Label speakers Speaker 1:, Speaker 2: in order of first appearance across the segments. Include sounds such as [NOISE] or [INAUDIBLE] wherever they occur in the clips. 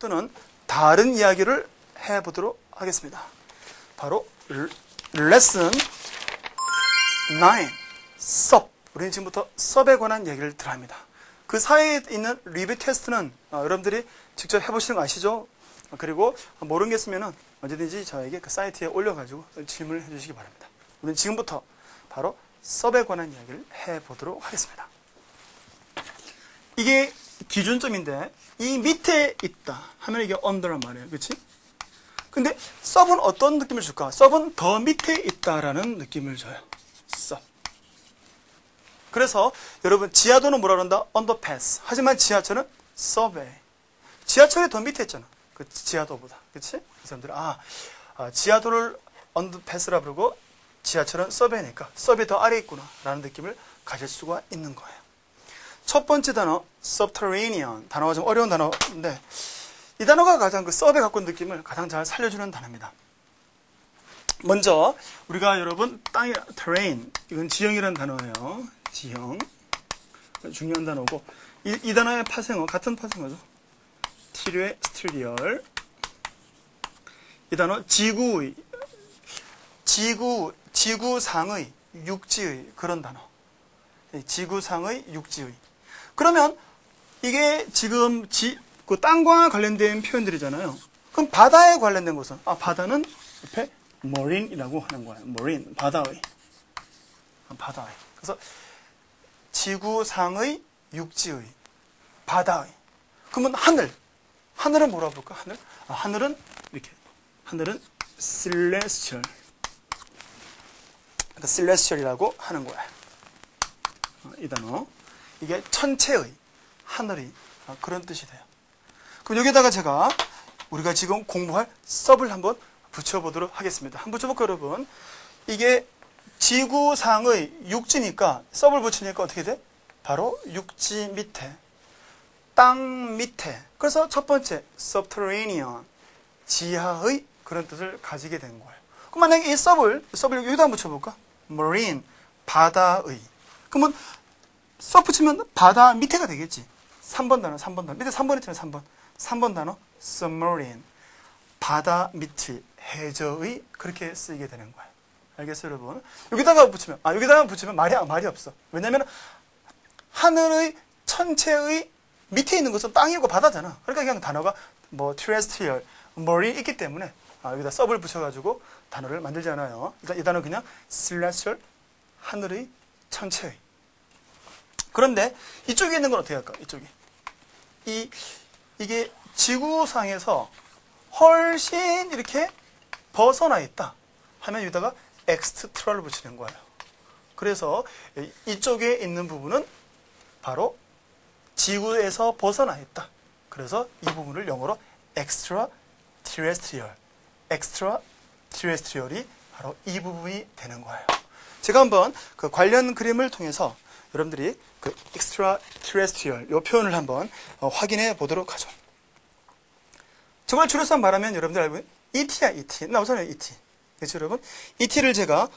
Speaker 1: 또는 다른 이야기를 해보도록 하겠습니다. 바로 레슨 9 섭 우리는 지금부터 섭에 관한 얘기를 들어갑니다. 그 사이에 있는 리뷰 테스트는 어, 여러분들이 직접 해보시는 거 아시죠? 어, 그리고 모르는 게 있으면 언제든지 저에게 그 사이트에 올려가지고 질문을 해주시기 바랍니다. 우리는 지금부터 바로 섭에 관한 이야기를 해보도록 하겠습니다. 이게 기준점인데 이 밑에 있다 하면 이게 under란 말이에요. 그렇지? 근데 sub은 어떤 느낌을 줄까? sub은 더 밑에 있다라는 느낌을 줘요. sub. 그래서 여러분 지하도는 뭐라 그런다? underpass. 하지만 지하철은 subway. 지하철이 더 밑에 있잖아. 그 지하도보다. 그렇지? 그 사람들은 아, 아 지하도를 underpass라 부르고 지하철은 subway니까 subway 더 아래에 있구나 라는 느낌을 가질 수가 있는 거예요. 첫 번째 단어 subterranean 단어가 좀 어려운 단어인데 이 단어가 가장 그 sub이 갖고 있는 느낌을 가장 잘 살려주는 단어입니다. 먼저 우리가 여러분 땅의 terrain 이건 지형이라는 단어예요. 지형 중요한 단어고 이, 이 단어의 파생어 같은 파생어죠. terrestrial 이 단어 지구의 지구 지구상의 육지의 그런 단어 지구상의 육지의 그러면 이게 지금 지, 그 땅과 관련된 표현들이잖아요. 그럼 바다에 관련된 것은 아 바다는 옆에 marine이라고 하는 거예요. marine 바다의. 바다의. 그래서 지구상의 육지의 바다의. 그러면 하늘. 하늘은 뭐라 볼까? 하늘? 아, 하늘은 이렇게. 하늘은 celestial. 그러니까 celestial이라고 하는 거야. 어, 이 단어 이게 천체의 하늘이 어, 그런 뜻이 돼요. 그럼 여기다가 제가 우리가 지금 공부할 섭을 한번 붙여보도록 하겠습니다. 한번 붙여볼까요, 여러분? 이게 지구상의 육지니까 섭을 붙이니까 어떻게 돼? 바로 육지 밑에, 땅 밑에. 그래서 첫 번째 subterranean, 지하의 그런 뜻을 가지게 된 거예요. 그럼 만약에 이 섭을, 섭을 여기다 붙여볼까? marine, 바다의. 그러면 섭 붙이면 바다 밑에가 되겠지. 3번 단어, 3번 단어. 밑에 3번 있잖아요, 3번. 3번 단어, submarine. 바다 밑의, 해저의 그렇게 쓰이게 되는 거예요. 알겠어요, 여러분? 여기다가 붙이면, 아, 여기다가 붙이면 말이, 말이 없어. 왜냐면 하늘의, 천체의 밑에 있는 것은 땅이고 바다잖아. 그러니까 그냥 단어가 뭐, terrestrial, 머리 있기 때문에 아, 여기다 섭을 붙여가지고 단어를 만들지 않아요. 일단 이 단어 그냥 celestial, 하늘의, 천체의. 그런데 이쪽에 있는 건 어떻게 할까? 이쪽에. 이, 이게 지구상에서 훨씬 이렇게 벗어나 있다 하면 여기다가 엑스트라를 붙이는 거예요. 그래서 이쪽에 있는 부분은 바로 지구에서 벗어나 있다. 그래서 이 부분을 영어로 extra terrestrial, extra terrestrial이 바로 이 부분이 되는 거예요. 제가 한번 그 관련 그림을 통해서 여러분들이 그 extra terrestrial 이 표현을 한번 어, 확인해 보도록 하죠. 정말 줄여서 말하면 여러분들 알고 ET야 ET 나오잖아요 ET 그렇죠 여러분? ET를 제가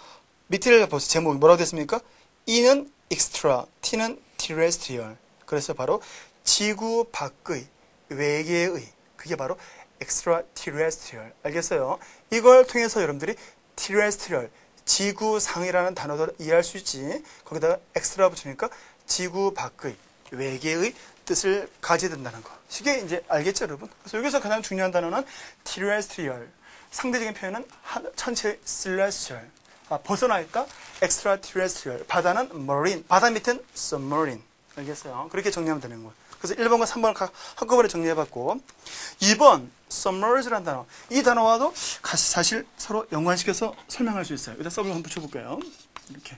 Speaker 1: 밑에를 보세요 제목이 뭐라고 됐습니까? E는 extra T는 terrestrial. 그래서 바로 지구 밖의 외계의 그게 바로 extra terrestrial 알겠어요? 이걸 통해서 여러분들이 terrestrial 지구상이라는 단어도 이해할 수 있지 거기다가 extra 붙이니까 지구 밖의 외계의 뜻을 가져야 된다는 거. 이게 이제 알겠죠, 여러분? 그래서 여기서 가장 중요한 단어는 terrestrial. 상대적인 표현은 천체 celestial. 아, 벗어나 있다. extraterrestrial. 바다는 marine. 바다 밑은 submarine. 알겠어요? 그렇게 정리하면 되는 거예요. 그래서 1번과 3번을 한꺼번에 정리해봤고 2번 submerge라는 단어. 이 단어와도 사실 서로 연관시켜서 설명할 수 있어요. 일단 서브를 한번 붙여볼게요. 이렇게.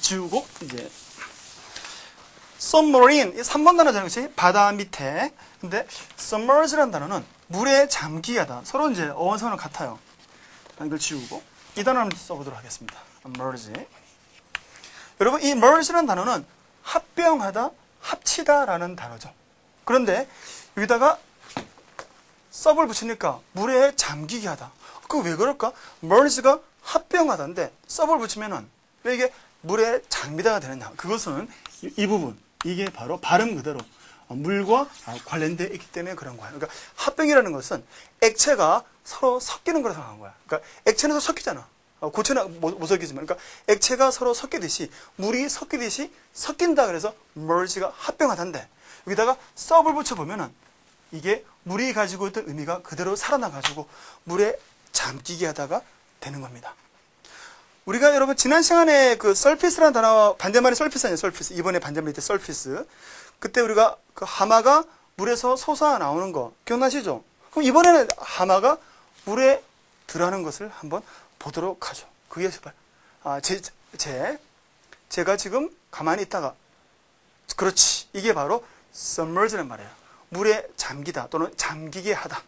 Speaker 1: 지우고 이제 submarine 3번 단어잖아요. 그렇지? 바다 밑에. 근데 submerge라는 단어는 물에 잠기하다. 서로 이제 어원상은 같아요. 이걸 지우고 이 단어를 써보도록 하겠습니다. merge. 여러분 이 merge라는 단어는 합병하다, 합치다라는 단어죠. 그런데 여기다가 섭을 붙이니까 물에 잠기게 하다. 그 왜 그럴까? merge가 합병하다인데 섭을 붙이면은 왜 이게 물에 잠기다가 되느냐? 그것은 이, 이 부분 이게 바로 발음 그대로 어, 물과 어, 관련되어 있기 때문에 그런 거야. 그러니까 합병이라는 것은 액체가 서로 섞이는 거라 생각한 거야. 그러니까 액체는 섞이잖아. 어, 고체는 못, 못 섞이지만, 그러니까 액체가 서로 섞이듯이 물이 섞이듯이 섞인다 그래서 merge가 합병하던데 여기다가 섭을 붙여 보면은 이게 물이 가지고 있던 의미가 그대로 살아나가지고 물에 잠기게 하다가 되는 겁니다. 우리가 여러분 지난 시간에 그 surface라는 단어 반대말이 surface 아니에요, surface. 이번에 반대말이 때 surface. 그때 우리가 그 하마가 물에서 솟아 나오는 거 기억나시죠? 그럼 이번에는 하마가 물에 들어가는 것을 한번 보도록 하죠. 그게 아, 제, 제, 제가 지금 가만히 있다가 그렇지. 이게 바로 submerge란 말이에요. 물에 잠기다 또는 잠기게 하다.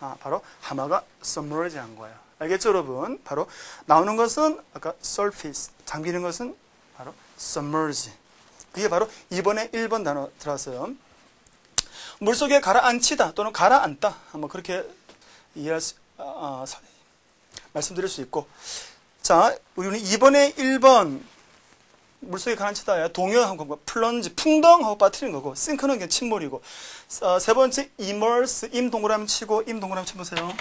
Speaker 1: 아, 바로 하마가 submerge 한 거예요. 알겠죠, 여러분? 바로 나오는 것은 아까 surface, 잠기는 것은 바로 submerge. 그게 바로 이번에 1번 단어 들어왔어요. 물속에 가라앉히다 또는 가라앉다. 한번 그렇게 이해할 수, 아, 아, 말씀드릴 수 있고. 자, 우리는 이번에 1번 물속에 가라앉히다야 동요한 거고 plunge 풍덩하고 빠뜨리는 거고 sink는 그냥 침몰이고 어, 세 번째 immerse im 동그라미 치고 im 동그라미 쳐보세요.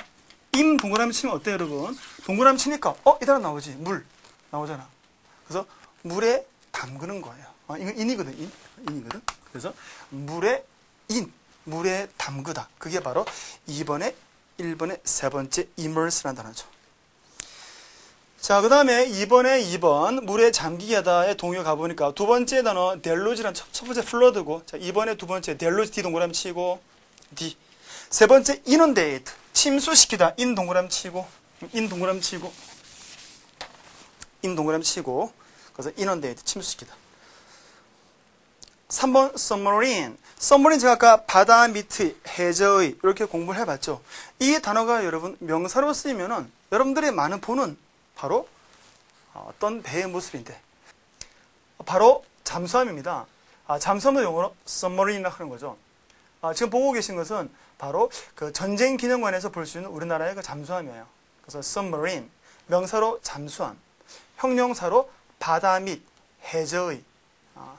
Speaker 1: im 동그라미 치면 어때요, 여러분? 동그라미 치니까 어, 이 단어 나오지. 물 나오잖아. 그래서 물에 담그는 거예요. 어, 이건 in이거든. in. in이거든. 그래서 물에 in, 물에 담그다. 그게 바로 2번에 1번의 세 번째 immerse라는 단어죠. 자, 그 다음에 2번에 2번, 물에 잠기게 하다의 동요 가보니까 두 번째 단어, deluge란 첫, 첫 번째 flood고, 자, 2번에 두 번째, deluge D 동그라미 치고, D. 세 번째, inundate, 침수시키다, in 동그라미 치고, in 동그라미 치고, in 동그라미 치고, 그래서 inundate, 침수시키다. 3번, submarine. submarine 제가 아까 바다 밑의, 해저의, 이렇게 공부를 해봤죠. 이 단어가 여러분, 명사로 쓰이면은, 여러분들의 많은 보는 바로 어떤 배의 모습인데 바로 잠수함입니다. 아, 잠수함의 용어로 submarine이라고 하는 거죠. 아, 지금 보고 계신 것은 바로 그 전쟁 기념관에서 볼 수 있는 우리나라의 그 잠수함이에요. 그래서 submarine 명사로 잠수함, 형용사로 바다 및 해저의. 아,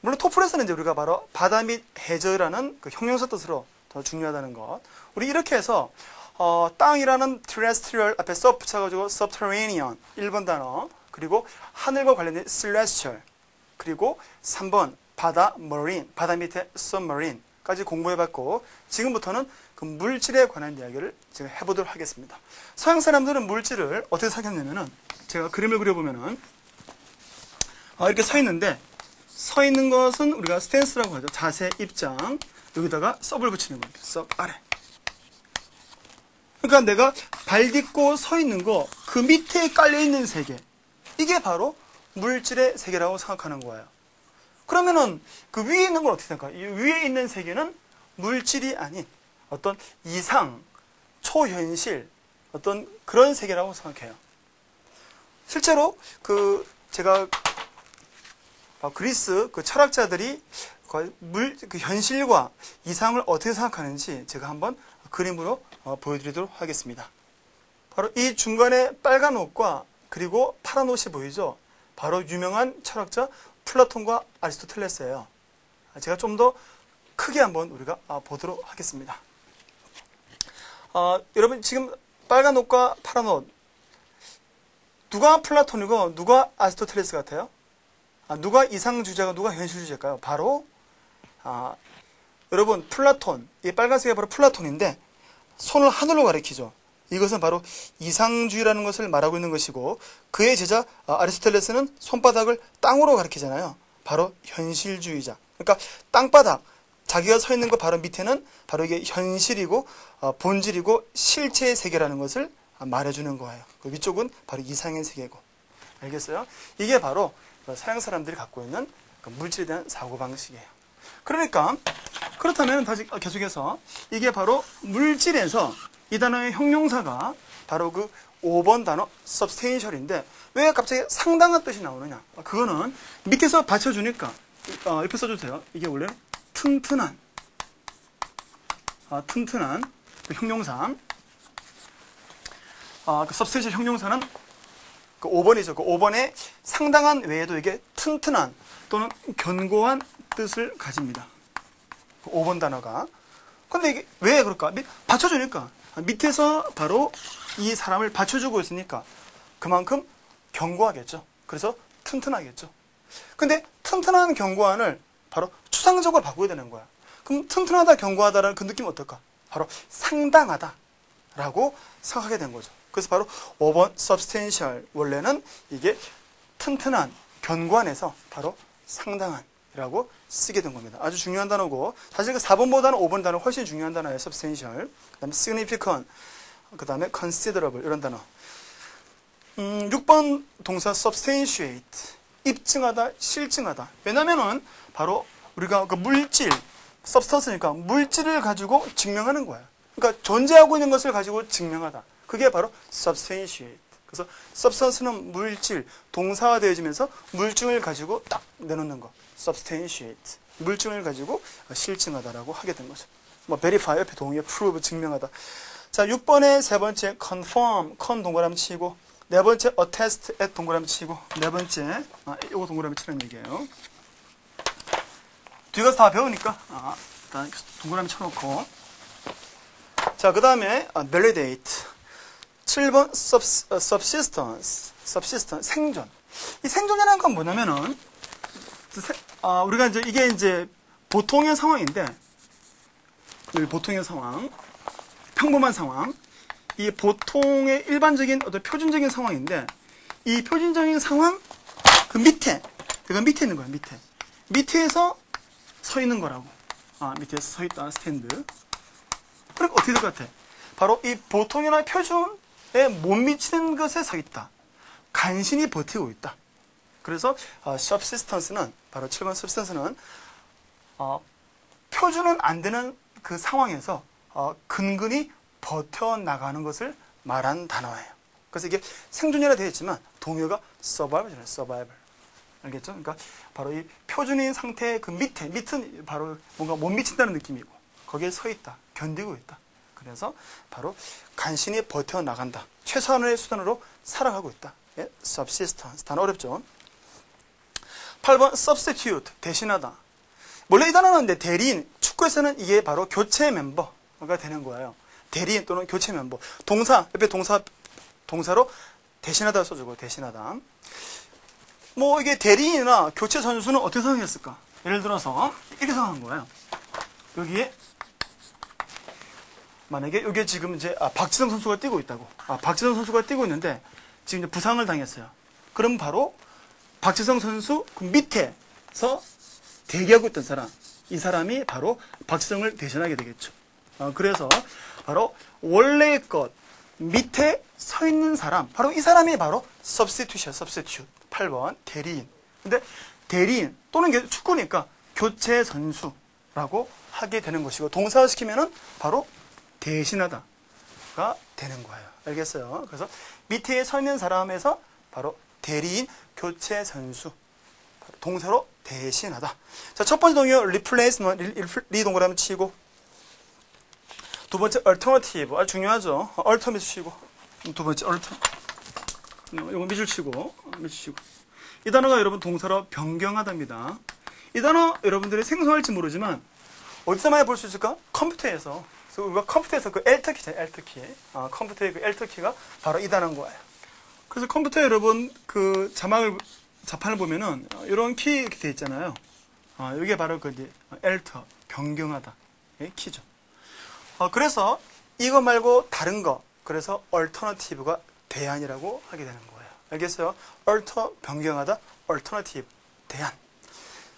Speaker 1: 물론 토플에서는 이제 우리가 바로 바다 및 해저라는 그 형용사 뜻으로 더 중요하다는 것. 우리 이렇게 해서 어, 땅이라는 terrestrial 앞에 sub 붙여가지고 subterranean 1번 단어 그리고 하늘과 관련된 celestial 그리고 3번 바다 marine 바다 밑에 submarine까지 공부해봤고 지금부터는 그 물질에 관한 이야기를 제가 해보도록 하겠습니다. 서양 사람들은 물질을 어떻게 사귀었냐면은 제가 그림을 그려보면은 어, 이렇게 서 있는데 서 있는 것은 우리가 스탠스라고 하죠. 자세, 입장 여기다가 섭을 붙이는 겁니다. 섭 아래 그러니까 내가 발 딛고 서 있는 거, 그 밑에 깔려있는 세계. 이게 바로 물질의 세계라고 생각하는 거예요. 그러면은 그 위에 있는 건 어떻게? 이 위에 있는 세계는 물질이 아닌 어떤 이상, 초현실, 어떤 그런 세계라고 생각해요. 실제로 그 제가 그리스 그 철학자들이 물, 그 현실과 이상을 어떻게 생각하는지 제가 한번 그림으로 어, 보여드리도록 하겠습니다. 바로 이 중간에 빨간 옷과 그리고 파란 옷이 보이죠? 바로 유명한 철학자 플라톤과 아리스토텔레스예요. 제가 좀 더 크게 한번 우리가 아, 보도록 하겠습니다. 어, 여러분 지금 빨간 옷과 파란 옷 누가 플라톤이고 누가 아리스토텔레스 같아요? 아, 누가 이상주의자고 누가 현실주의자일까요? 바로 아, 여러분 플라톤 이 빨간색이 바로 플라톤인데 손을 하늘로 가리키죠. 이것은 바로 이상주의라는 것을 말하고 있는 것이고 그의 제자 아, 아리스토텔레스는 손바닥을 땅으로 가리키잖아요. 바로 현실주의자. 그러니까 땅바닥 자기가 서 있는 것 바로 밑에는 바로 이게 현실이고 어, 본질이고 실체의 세계라는 것을 말해주는 거예요. 그 위쪽은 바로 이상의 세계고. 알겠어요? 이게 바로 서양 사람들이 갖고 있는 그 물질에 대한 사고방식이에요. 그러니까 그렇다면 다시 계속해서 이게 바로 물질에서 이 단어의 형용사가 바로 그 5번 단어 substantial인데 왜 갑자기 상당한 뜻이 나오느냐? 그거는 밑에서 받쳐주니까 어, 이렇게 써주세요. 이게 원래 튼튼한 아, 튼튼한 그 형용사 아, 그 substantial 형용사는 그 5번이죠. 그 5번에 상당한 외에도 이게 튼튼한 또는 견고한 뜻을 가집니다 그 5번 단어가. 근데 이게 왜 그럴까? 밑- 받쳐주니까. 밑에서 바로 이 사람을 받쳐주고 있으니까 그만큼 견고하겠죠. 그래서 튼튼하겠죠. 근데 튼튼한 견고한을 바로 추상적으로 바꾸게 되는 거야. 그럼 튼튼하다, 견고하다라는 그 느낌 어떨까? 바로 상당하다. 라고 생각하게 된 거죠. 그래서 바로 5번 substantial 원래는 이게 튼튼한 견고한에서 바로 상당한이 라고 쓰게 된 겁니다. 아주 중요한 단어고 사실 그 4번보다는 5번 단어 훨씬 중요한 단어예요. substantial. 그 다음에 significant. 그 다음에 considerable 이런 단어. 음, 6번 동사 substantiate. 입증하다, 실증하다. 왜냐면은 바로 우리가 그 물질, substance니까 물질을 가지고 증명하는 거야. 그러니까 존재하고 있는 것을 가지고 증명하다. 그게 바로 substantiate. 그래서 substance는 물질, 동사가 되어지면서 물증을 가지고 딱 내놓는 거. Substantiate. 물증을 가지고 실증하다라고 하게 된 거죠. 뭐 verify 옆에 동의어 prove 증명하다. 자, 6번의 세 번째 confirm, con 동그라미 치고 네 번째 attest at 동그라미 치고 네 번째 아, 이거 동그라미 치는 얘기예요. 뒤에 가서 다 배우니까 아, 일단 동그라미 쳐놓고 자, 그 다음에 아, validate 7번 subs, 어, subsistence subsistence 생존 이 생존이라는 건 뭐냐면은 세- 아, 우리가 이제 이게 이제 보통의 상황인데 보통의 상황 평범한 상황 이 보통의 일반적인 어떤 표준적인 상황인데 이 표준적인 상황 그 밑에 그 밑에 있는 거야 밑에. 밑에서 서 있는 거라고. 아 밑에서 서 있다 스탠드. 그럼 어떻게 될 것 같아? 바로 이 보통이나 표준에 못 미치는 것에 서 있다. 간신히 버티고 있다. 그래서 어, subsistence는 바로 7번 subsistence는 어, 표준은 안 되는 그 상황에서 어, 근근히 버텨나가는 것을 말한 단어예요. 그래서 이게 생존이라 되어 있지만 동요가 survival이잖아요. survival. 알겠죠? 그러니까 바로 이 표준인 상태의 그 밑에, 밑은 바로 뭔가 못 미친다는 느낌이고 거기에 서 있다. 견디고 있다. 그래서 바로 간신히 버텨나간다. 최소한의 수단으로 살아가고 있다. 예? subsistence. 단어 어렵죠? 8번 substitute. 대신하다. 원래 이 단어는 근데 대리인, 축구에서는 이게 바로 교체 멤버가 되는 거예요. 대리인 또는 교체 멤버. 동사, 옆에 동사, 동사로 대신하다 써주고, 대신하다. 뭐, 이게 대리인이나 교체 선수는 어떻게 생각했을까? 예를 들어서, 이렇게 생각한 거예요. 여기에, 만약에 여기에 지금 이제, 아, 박지성 선수가 뛰고 있다고. 아, 박지성 선수가 뛰고 있는데, 지금 부상을 당했어요. 그럼 바로, 박지성 선수 그 밑에서 대기하고 있던 사람, 이 사람이 바로 박지성을 대신하게 되겠죠. 어, 그래서 바로 원래의 것 밑에 서 있는 사람, 바로 이 사람이 바로 substitute이야, substitute. 8번 대리인. 근데 대리인 또는 게- 축구니까 교체 선수라고 하게 되는 것이고 동사화 시키면은 바로 대신하다가 되는 거예요. 알겠어요? 그래서 밑에 서 있는 사람에서 바로 대리인 교체 선수 동사로 대신하다. 자, 첫 번째 동요 replace는 re, re, re 동그라미 치고 두 번째 alternative 아주 중요하죠. alternative 치고 두 번째 alter 이거 밑줄 치고 어, 밑줄 치고 이 단어가 여러분 동사로 변경하다입니다. 이 단어 여러분들이 생소할지 모르지만 어디서 많이 볼 수 있을까? 컴퓨터에서. 그래서 우리가 컴퓨터에서 그 Alt 키죠, Alt 키. 아, 컴퓨터의 그 Alt 키가 바로 이 단어인 거예요. 그래서 컴퓨터에 여러분 그 자막을 자판을 보면은 이런 키 이렇게 돼 있잖아요. 아, 이게 바로 그 이제 Alt 변경하다 의 키죠. 어, 그래서 이거 말고 다른 거 그래서 alternative가 대안이라고 하게 되는 거예요. 알겠어요? alter 변경하다 alternative 대안.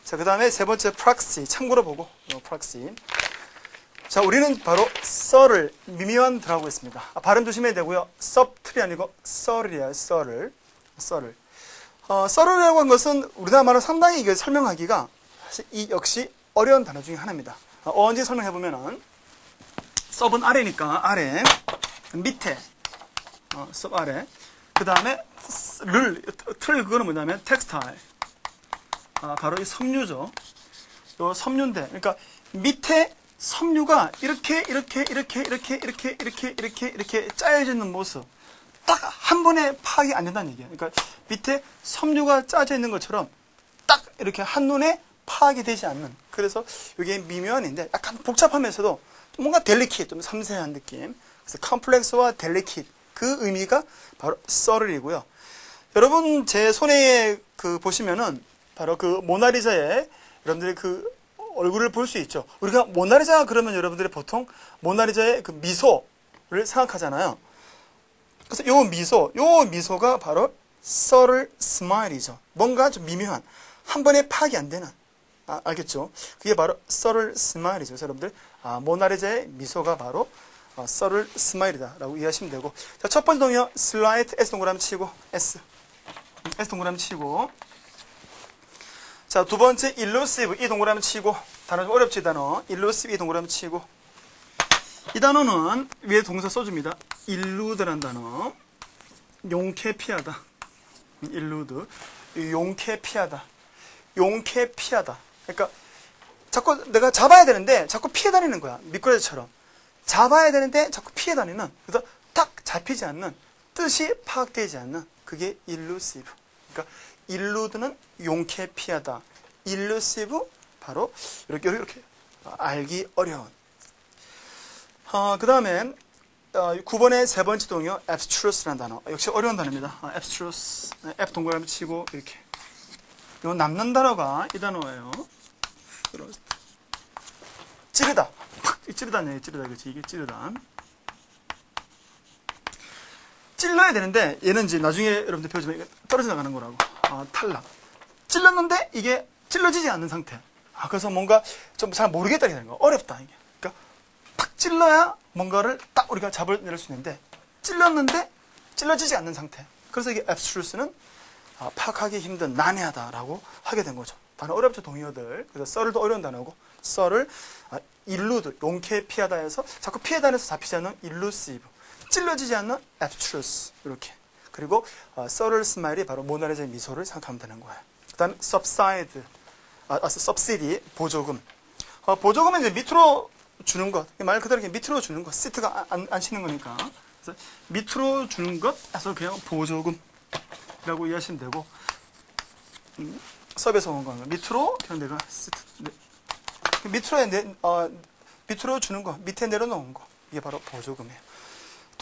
Speaker 1: 자, 그 다음에 세 번째 proxy 참고로 보고 어, proxy. 자, 우리는 바로 썰을 미묘한 들어가고 있습니다. 아, 발음 조심해야 되고요. sub틀이 아니고 썰이에요. 썰을 썰을. 어, 썰이라고 한 것은 우리나라 말로 상당히 이게 설명하기가 사실 이 역시 어려운 단어 중에 하나입니다. 어, 언제 설명해 보면은 섭은 아래니까 아래 밑에 어, 섭 아래 그 다음에 를, 틀 그거는 뭐냐면 텍스타일 아, 바로 이 섬유죠 요 섬유인데 그러니까 밑에 섬유가 이렇게 이렇게 이렇게 이렇게 이렇게 이렇게 이렇게 이렇게 짜여져 있는 모습 딱 한 번에 파악이 안 된다는 얘기예요 그러니까 밑에 섬유가 짜져 있는 것처럼 딱 이렇게 한눈에 파악이 되지 않는 그래서 이게 미묘한인데 약간 복잡하면서도 좀 뭔가 델리킷, 좀 섬세한 느낌. 그래서 컴플렉스와 델리킷 그 의미가 바로 썰을이고요. 여러분 제 손에 그 보시면은 바로 그 모나리자의 여러분들이 그 얼굴을 볼 수 있죠. 우리가 모나리자 그러면 여러분들이 보통 모나리자의 그 미소를 생각하잖아요. 그래서 요 미소, 요 미소가 바로 subtle smile이죠. 뭔가 좀 미묘한 한 번에 파악이 안 되는 아, 알겠죠? 그게 바로 subtle smile이죠. 여러분들 아, 모나리자의 미소가 바로 어, subtle smile이다라고 이해하시면 되고 자, 첫 번째 동요 slight S 동그라미 치고 S S 동그라미 치고 자, 두 번째 elusive e 동그라미 치고 단어 좀 어렵지 이 단어. illusive 이 동그라미 치고. 이 단어는 위에 동사 써줍니다. illude란 단어. 용케 피하다. illude 용케 피하다. 용케 피하다. 그러니까 자꾸 내가 잡아야 되는데 자꾸 피해 다니는 거야. 미꾸라지처럼. 잡아야 되는데 자꾸 피해 다니는. 그래서 딱 잡히지 않는 뜻이 파악되지 않는 그게 illusive 그러니까 일루드는 용케 피하다. 일루시브 바로 이렇게 이렇게 알기 어려운. 어, 그 다음에 어, 9번의 세 번째 동요 abstruse라는 단어. 역시 어려운 단어입니다. 아, abstruse. 네, F 동그라미 치고 이렇게. 요 남는 단어가 이 단어예요. 찌르다. [LAUGHS] 팍! 찌르다네. 찌르다. 그렇지. 이게 찌르다. 찔러야 되는데 얘는 이제 나중에 여러분들 배우지만 떨어져 나가는 거라고. 아, 탈락. 찔렀는데 이게 찔러지지 않는 상태. 아, 그래서 뭔가 좀 잘 모르겠다 되는 거. 어렵다 이게. 그러니까 팍 찔러야 뭔가를 딱 우리가 잡을 내릴 수 있는데 찔렀는데 찔러지지 않는 상태. 그래서 이게 abstruse는 아, 파악하기 힘든 난해하다라고 하게 된 거죠. 단어 어렵죠 동의어들. 그래서 썰을도 어려운 단어고 썰을 아, 일루드 용케 피하다 해서 자꾸 피해 다녀서 잡히지 않는 일루시브 찔러지지 않는 abstruse 이렇게 그리고 어, 썰을 스마일이 바로 모나리자의 미소를 생각하면 되는 거예요. 그 다음에 subside 아, 아, subsidy 보조금 어, 보조금은 이제 밑으로 주는 것 말 그대로 이렇게 밑으로 주는 것 시트가 안, 안 치는 거니까 그래서 밑으로 주는 것 해서 그냥 보조금이라고 이해하시면 되고 음, 서비스 온 거는 밑으로 그냥 내가 시트 네. 밑으로 내, 어, 밑으로 주는 거 밑에 내려놓은 거 이게 바로 보조금이에요.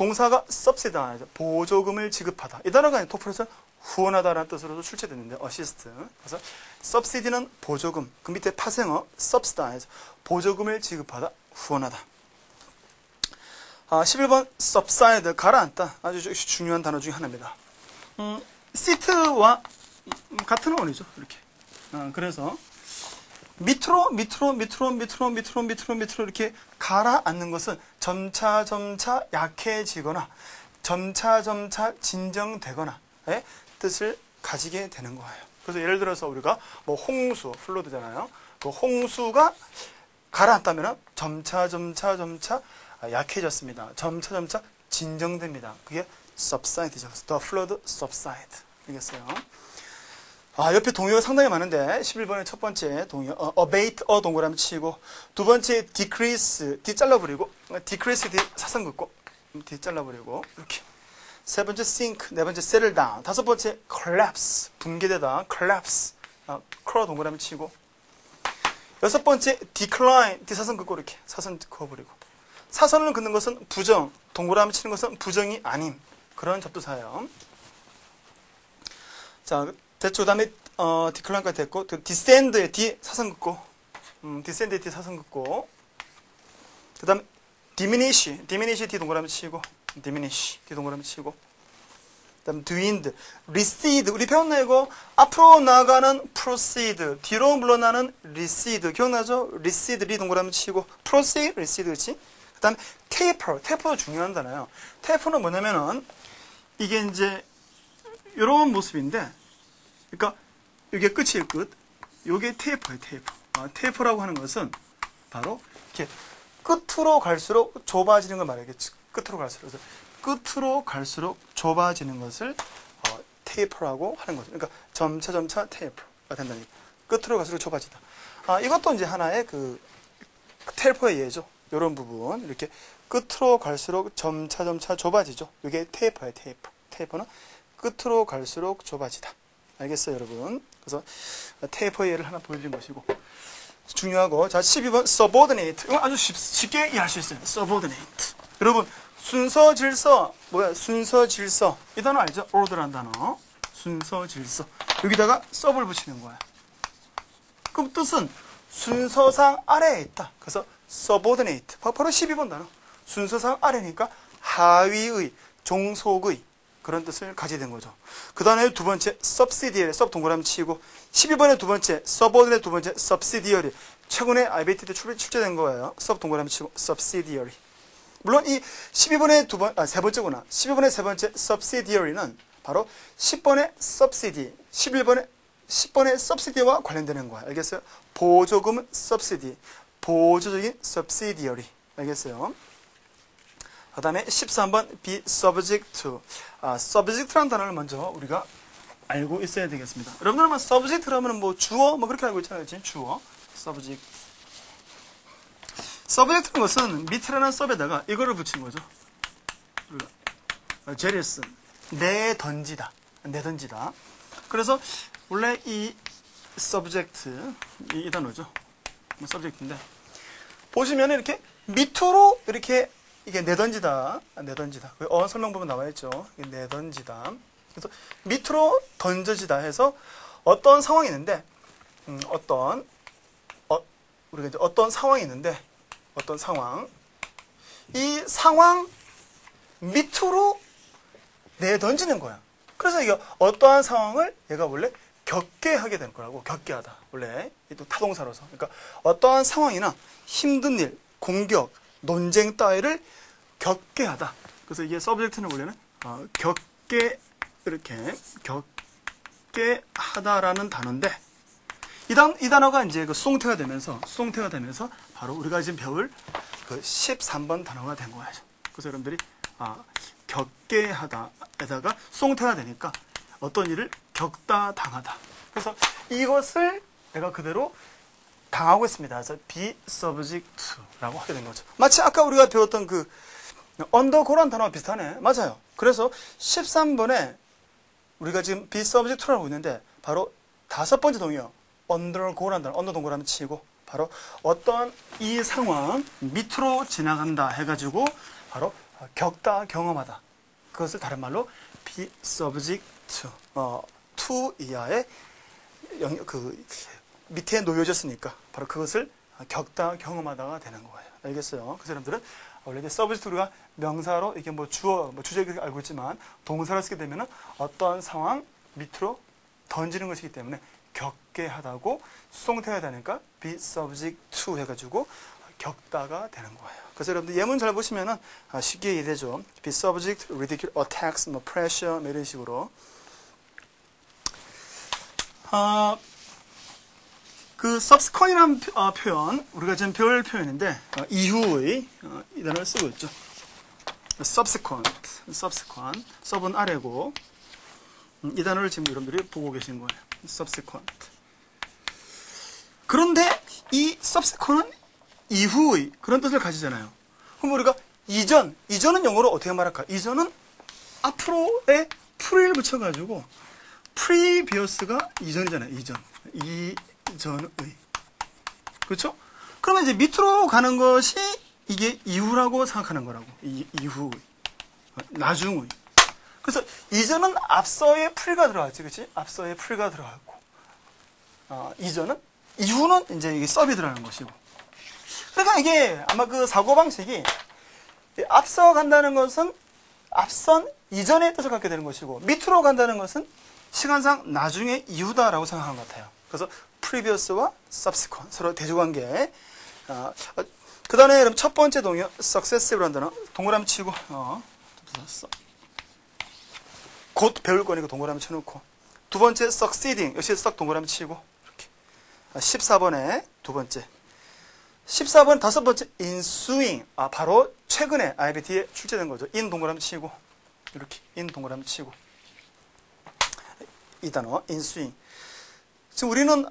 Speaker 1: 동사가 subsidize 보조금을 지급하다. 이 단어가 토플에서 후원하다라는 뜻으로도 출제됐는데 assist. 그래서 subsidy는 보조금 그 밑에 파생어 subsidize 보조금을 지급하다 후원하다. 아, 11번 subside 가라앉다. 아주 중요한 단어 중에 하나입니다. 음, sit와 같은 어원이죠 이렇게. 아, 그래서 밑으로 밑으로 밑으로 밑으로 밑으로 밑으로 밑으로 이렇게 가라앉는 것은 점차 점차 약해지거나 점차 점차 진정되거나 의 뜻을 가지게 되는 거예요. 그래서 예를 들어서 우리가 뭐 홍수 플로드잖아요. 그 홍수가 가라앉다면 점차 점차 점차 약해졌습니다. 점차 점차 진정됩니다. 그게 subside죠. The flood subside. 알겠어요? 아, 옆에 동요가 상당히 많은데 11번의 첫 번째 동요 어, abate 어 동그라미 치고 두 번째 decrease D 잘라버리고 decrease D 사선 긋고 D 잘라버리고 이렇게. 세 번째 sink 네 번째 settle down. 다섯 번째 collapse 붕괴되다 collapse. 아, 크로 동그라미 치고. 여섯 번째 decline D 사선 긋고 이렇게 사선 그어버리고. 사선을 긋는 것은 부정 동그라미 치는 것은 부정이 아님 그런 접두사예요. 자 됐죠. 그 다음에, 어, decline까지 됐고, 디센드의 D 사선 긋고, 음, 디센드의 D 사선 긋고, 그 다음에, diminish, diminish D 동그라미 치고, diminish D 동그라미 치고, 그 다음 dwindle, recede, 우리 배웠나 이거? 앞으로 나가는 proceed, 뒤로 물러나는 recede, 기억나죠? recede, re 동그라미 치고, proceed, recede, 그치? 그 다음에 taper, taper도 중요한 단어예요. taper는 뭐냐면은, 이게 이제, 이런 모습인데, 그러니까 이게 끝이에요, 끝. 이게 테이프예요, 테이프. 아, 테이프라고 하는 것은 바로 이렇게 끝으로 갈수록 좁아지는 걸 말하겠지. 끝으로 갈수록. 끝으로 갈수록 좁아지는 것을 어, 테이프라고 하는 거죠. 그러니까 점차 점차 테이프가 된다니까. 끝으로 갈수록 좁아지다. 아, 이것도 이제 하나의 그 테이프의 예죠. 이런 부분 이렇게 끝으로 갈수록 점차 점차 좁아지죠. 이게 테이프예요, 테이프. 테이프는 끝으로 갈수록 좁아지다. 알겠어요, 여러분? 그래서 테이퍼 예를 하나 보여드린 것이고 중요하고 자 12번 subordinate 이거 아주 쉽, 쉽게 이해할 수 있어요. subordinate 여러분 순서 질서 뭐야 순서 질서 이 단어 알죠? order란 단어 순서 질서 여기다가 sub을 붙이는 거야. 그럼 뜻은 순서상 아래에 있다. 그래서 subordinate 바로 12번 단어 순서상 아래니까 하위의 종속의 그런 뜻을 가지게 된 거죠. 그 다음에 두 번째 subsidiary sub 동그라미 치고 12번에 두 번째 subordinate 두 번째 subsidiary 최근에 IBT 때 출, 출제된 거예요. sub 동그라미 치고 subsidiary 물론 이 12번의 두 번, 아, 세 번째구나. 12번의 세 번째 subsidiary는 바로 10번의 subsidy, 11번의 10번의 subsidy와 관련되는 거야. 알겠어요? 보조금은 subsidy, 보조적인 subsidiary. 알겠어요? 그 다음에 13번 be subject to. 아, subject라는 단어를 먼저 우리가 알고 있어야 되겠습니다. 여러분들 아마 subject라면 뭐 주어, 뭐 그렇게 알고 있잖아요. 지금 주어. subject. subject는 것은 밑이라는 sub에다가 이거를 붙인 거죠. 제리슨. 내 던지다. 내 던지다. 그래서 원래 이 subject, 이, 이 단어죠. 뭐 subject인데. 보시면 이렇게 밑으로 이렇게 이게 내던지다, 내던지다. 그 어원 설명 보면 나와 있죠. 내던지다. 그래서 밑으로 던져지다 해서 어떤 상황이 있는데, 음, 어떤 어, 우리가 이제 어떤 상황이 있는데, 어떤 상황, 이 상황 밑으로 내던지는 거야. 그래서 이게 어떠한 상황을 얘가 원래 겪게 하게 되는 거라고 겪게 하다. 원래 또 타동사로서. 그러니까 어떠한 상황이나 힘든 일, 공격, 논쟁 따위를 겪게 하다. 그래서 이게 서브젝트는 원래는 어, 겪게 이렇게 겪게 하다라는 단어인데 이, 단, 이 단어가 이제 그 수동태가 되면서 수동태가 되면서 바로 우리가 지금 배울 그 13번 단어가 된 거예요. 그래서 여러분들이 아, 겪게 하다에다가 수동태가 되니까 어떤 일을 겪다 당하다. 그래서 이것을 내가 그대로 당하고 있습니다. 그래서 be subject to라고 하게 된 거죠. 마치 아까 우리가 배웠던 그 undergo란 단어와 비슷하네. 맞아요. 그래서 13번에 우리가 지금 be subject to라고 있는데 바로 다섯 번째 동의어 undergo란 단어, 동그라미 치고 바로 어떤 이 상황 밑으로 지나간다 해가지고 바로 겪다, 경험하다. 그것을 다른 말로 be subject to, 어, to 이하의 영, 그 밑에 놓여졌으니까 바로 그것을 겪다, 경험하다가 되는 거예요. 알겠어요? 그 사람들은 원래 이제 subject 우리가 명사로 이게 뭐 주어, 뭐 주제 그렇게 알고 있지만 동사를 쓰게 되면은 어떤 상황 밑으로 던지는 것이기 때문에 겪게 하다고 수동태가 되니까 be subject to 해가지고 겪다가 되는 거예요. 그래서 여러분들 예문 잘 보시면은 아, 쉽게 이해되죠. be subject, ridicule, attacks, 뭐 pressure 뭐 이런 식으로. 아, 그 subsequent이라는 표- 어, 표현 우리가 지금 배울 표현인데 어, 이후의 어, 이 단어를 쓰고 있죠. subsequent, subsequent, sub은 아래고 음, 이 단어를 지금 여러분들이 보고 계신 거예요. subsequent. 그런데 이 subsequent은 이후의 그런 뜻을 가지잖아요. 그럼 우리가 이전, 이전은 영어로 어떻게 말할까? 이전은 앞으로에 pre를 붙여가지고 previously,가 이전이잖아요. 이전. 이 전의. 그렇죠? 그러면 이제 밑으로 가는 것이 이게 이후라고 생각하는 거라고. 이, 이후의. 나중의. 그래서 이전은 앞서의 풀가 들어갔지, 그치? 앞서의 풀가 들어갔고, 어, 이전은 이후는 이제 이게 섭이 들어가는 것이고. 그러니까 이게 아마 그 사고 방식이 앞서 간다는 것은 앞선 이전의 뜻을 갖게 되는 것이고 밑으로 간다는 것은 시간상 나중에 이후다라고 생각하는 것 같아요. 그래서 previous와 subsequent 서로 대조관계. 어, 그 다음에 여러분 첫 번째 동요 successive라는 동그라미 치고 어. 곧 배울 거니까 동그라미 쳐놓고. 두 번째 succeeding 역시 썩 동그라미 치고 이렇게. 14번에 두 번째. 14번 다섯 번째 ensuing 아 바로 최근에 IBT에 출제된 거죠. in 동그라미 치고 이렇게 in 동그라미 치고. 이 단어 ensuing 지금 우리는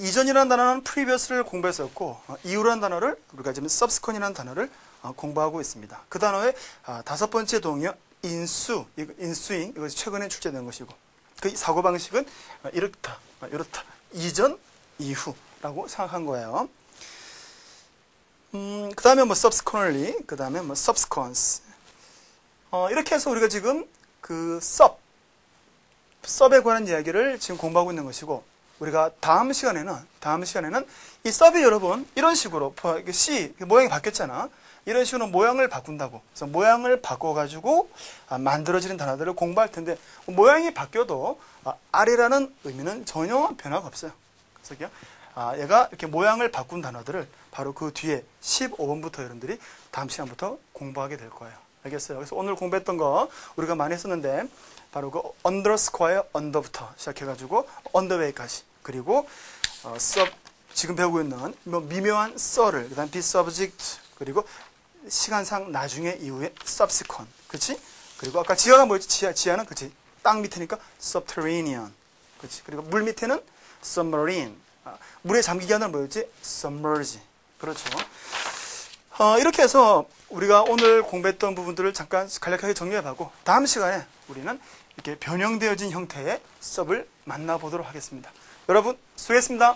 Speaker 1: 이전이라는 단어는 previous를 공부했었고 어, 이후라는 단어를 우리가 지금 subsequent이라는 단어를 어, 공부하고 있습니다. 그 단어의 아, 다섯 번째 동의어 인수, ensuing 이것이 최근에 출제된 것이고 그 사고 방식은 어, 이렇다, 어, 이렇다, 이전, 이후라고 생각한 거예요. 음, 그 다음에 뭐 subsequently, 그 다음에 뭐 subsequence. 어, 이렇게 해서 우리가 지금 그 sub, sub에 관한 이야기를 지금 공부하고 있는 것이고, 우리가 다음 시간에는, 다음 시간에는 이 sub이 여러분, 이런 식으로, C, 모양이 바뀌었잖아. 이런 식으로 모양을 바꾼다고. 그래서 모양을 바꿔가지고 아, 만들어지는 단어들을 공부할 텐데, 모양이 바뀌어도 아, R이라는 의미는 전혀 변화가 없어요. 그래서 이게, 아, 얘가 이렇게 모양을 바꾼 단어들을 바로 그 뒤에 15번부터 여러분들이 다음 시간부터 공부하게 될 거예요. 알겠어요? 그래서 오늘 공부했던 거 우리가 많이 했었는데 바로 그 underscore under부터 시작해가지고 underway까지 그리고 어, sub 지금 배우고 있는 뭐 미묘한 썰을 그다음 be subject 그리고 시간상 나중에 이후에 subsequent 그렇지? 그리고 아까 지하가 뭐였지? 지하 지하는 그렇지 땅 밑에니까 subterranean 그렇지? 그리고 물 밑에는 submarine 아, 물에 잠기게 하는 뭐였지? submerge 그렇죠. 어, 이렇게 해서 우리가 오늘 공부했던 부분들을 잠깐 간략하게 정리해보고 다음 시간에 우리는 이렇게 변형되어진 형태의 수업을 만나보도록 하겠습니다. 여러분 수고했습니다.